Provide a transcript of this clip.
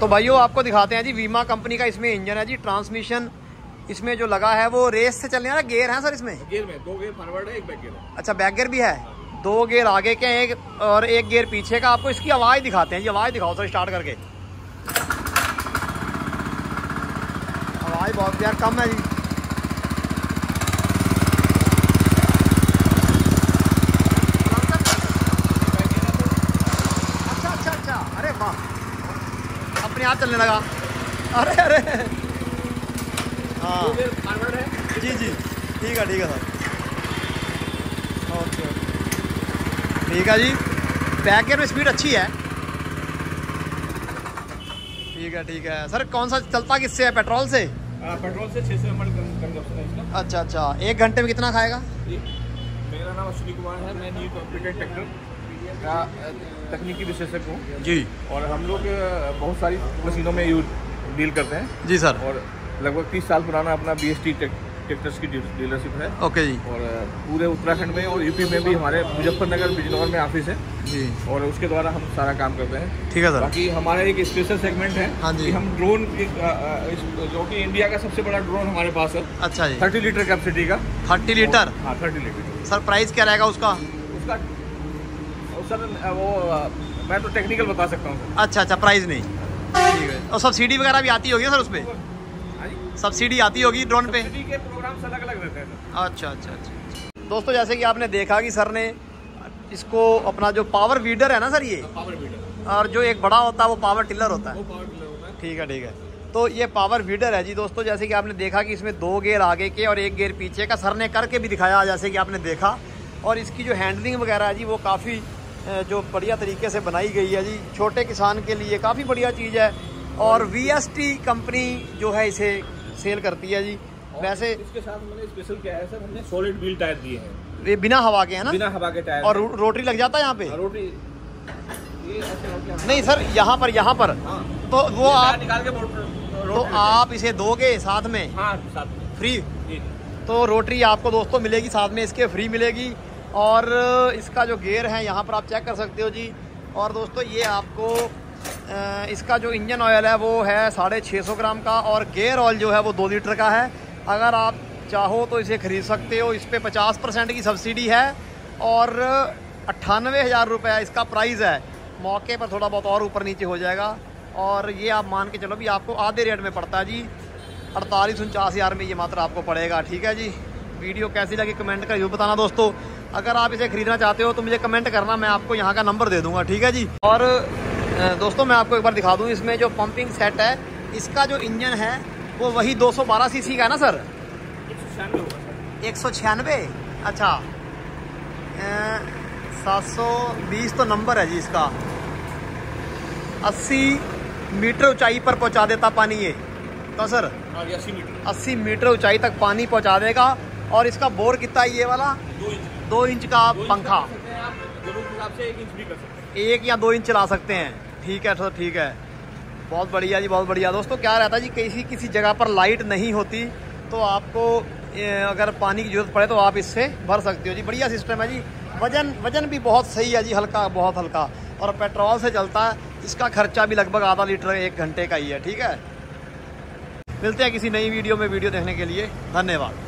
तो भाइयों आपको दिखाते हैं जी वीमा कंपनी का इसमें इंजन है जी ट्रांसमिशन। इसमें जो लगा है वो रेस से चलने वाला गेयर है सर इसमें? गेयर में दो गेयर फॉरवर्ड है एक बैक गेयर है। अच्छा बैक गेयर भी है? दो गेयर आगे के एक और एक गेयर पीछे का। आपको इसकी आवाज़ दिखाते हैं जी आवाज़ दिखाओ सर स्टार्ट करके। आवाज़ बहुत यार कम है जी अच्छा अच्छा अच्छा अरे वाह आप चलने लगा। अरे अरे। हाँ। है? जी जी। ठीक है ठीक है सर। ओके ठीक है जी। बैक गेयर में स्पीड अच्छी है। ठीक है ठीक है। सर कौन सा चलता किससे है? पेट्रोल से? पेट्रोल से छः सौ एम अच्छा अच्छा। एक घंटे में कितना खाएगा? मेरा नाम अश्विनी कुमार है। मैं न्यू कॉम्पिटेंट ट्रैक्टर का तकनीकी विशेषज्ञ हूँ। जी। और हम लोग बहुत सारी मशीनों में यूज़ डील करते हैं। जी सर। और लगभग तीस साल पुराना अपना बी एस टी ट्रैक्टर्स की डीलरशिप है। ओके जी। और पूरे उत्तराखंड में और यूपी में भी हमारे मुजफ्फरनगर बिजनौर में ऑफ़िस है। जी। और उसके द्वारा हम सारा काम करते हैं। ठीक है सर। बाकी हमारा एक स्पेशल सेगमेंट है हाँ जी। हम ड्रोन जो कि इंडिया का सबसे बड़ा ड्रोन हमारे पास है। अच्छा जी। थर्टी लीटर कैपेसिटी का। थर्टी लीटर हाँ थर्टी लीटर सर प्राइस क्या रहेगा उसका? उसका सर वो मैं तो टेक्निकल बता सकता हूँ सर। अच्छा अच्छा प्राइस नहीं। ठीक है। और सब्सिडी वगैरह भी आती होगी सर उस पर हाँ सब्सिडी आती होगी ड्रोन पे? सब्सिडी के प्रोग्राम्स अलग अलग रहते हैं अच्छा अच्छा अच्छा। दोस्तों जैसे कि आपने देखा कि सर ने इसको अपना जो पावर वीडर है ना सर ये? पावर वीडर और जो एक बड़ा है होता है। वो पावर टिलर होता है। ठीक है ठीक है। तो ये पावर वीडर है जी दोस्तों जैसे कि आपने देखा कि इसमें दो गेयर आगे के और एक गेयर पीछे का। सर ने करके भी दिखाया जैसे कि आपने देखा। और इसकी जो हैंडलिंग वगैरह है जी वो काफ़ी जो बढ़िया तरीके से बनाई गई है जी। छोटे किसान के लिए काफ़ी बढ़िया चीज़ है। और वीएसटी कंपनी जो है इसे सेल करती है जी। वैसे इसके साथ मैंने स्पेशल क्या है सर? हमने सॉलिड व्हील टायर दिए हैं। ये बिना हवा के है ना? बिना हवा के टायर और रो- रोटरी लग जाता है यहाँ पे? हाँ, रोटी। ये ऐसे गया नहीं सर यहाँ पर यहाँ पर। हाँ। तो वो आप निकाल के तो आप इसे दोगे साथ में? हाँ साथ में। फ्री तो रोटरी आपको दोस्तों मिलेगी साथ में इसके फ्री मिलेगी। और इसका जो गेयर है, यहाँ पर आप चेक कर सकते हो जी। और दोस्तों, ये आपको इसका जो इंजन ऑयल है, वो है साढ़े छः सौ ग्राम का और गेयर ऑयल जो है, वो दो लीटर का है। अगर आप चाहो तो इसे ख़रीद सकते हो। इस पर पचास परसेंट की सब्सिडी है और अट्ठानवे हज़ार रुपये इसका प्राइस है। मौके पर थोड़ा बहुत और ऊपर नीचे हो जाएगा। और ये आप मान के चलो भी आपको आधे रेट में पड़ता है जी। अड़तालीस, उनचास हज़ार में ये मात्र आपको पड़ेगा, ठीक है जी। वीडियो कैसी लगी कमेंट कर ज़रूर बताना दोस्तों। अगर आप इसे खरीदना चाहते हो तो मुझे कमेंट करना मैं आपको यहाँ का नंबर दे दूँगा ठीक है जी? और दोस्तों मैं आपको एक बार दिखा दूँ इसमें जो पंपिंग सेट है इसका जो इंजन है वो वही 212 सीसी का है ना सर? एक सौ छियानवे। अच्छा। सात सौ बीस तो नंबर है जी इसका। अस्सी मीटर ऊंचाई पर पहुँचा देता पानी ये। तो सर? हाँ अस्सी मीटर। अस्सी मीटर ऊंचाई तक पानी पहुँचा देगा और इसका बोर कितना है ये वाला? दो इंच दो इंच का पंखा। एक या दो इंच चला सकते हैं। ठीक है सर ठीक है। बहुत बढ़िया जी बहुत बढ़िया। दोस्तों क्या रहता है जी किसी किसी जगह पर लाइट नहीं होती तो आपको अगर पानी की ज़रूरत पड़े तो आप इससे भर सकते हो जी। बढ़िया सिस्टम है जी। वज़न वज़न भी बहुत सही है जी हल्का बहुत हल्का। और पेट्रोल से चलता है इसका खर्चा भी लगभग आधा लीटर एक घंटे का ही है। ठीक है? मिलते हैं किसी नई वीडियो में वीडियो देखने के लिए। धन्यवाद।